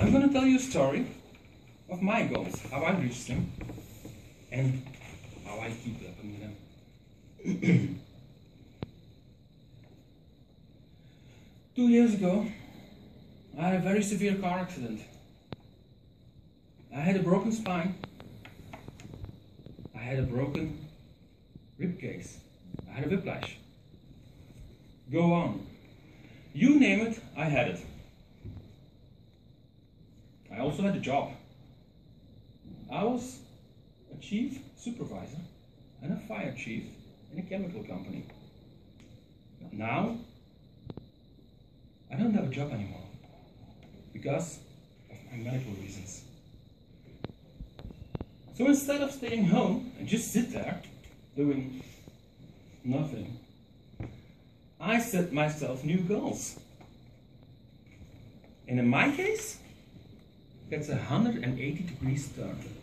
I'm gonna tell you a story of my goals, how I reached them, and how I keep up with them. Two years ago, I had a very severe car accident. I had a broken spine. I had a broken rib case. I had a whiplash. Go on. You name it, I had it. I also had a job. I was a chief supervisor and a fire chief in a chemical company. But Now, I don't have a job anymore because of my medical reasons. So instead of staying home and just sit there doing nothing, I set myself new goals. And in my case, that's a 180 degrees turn.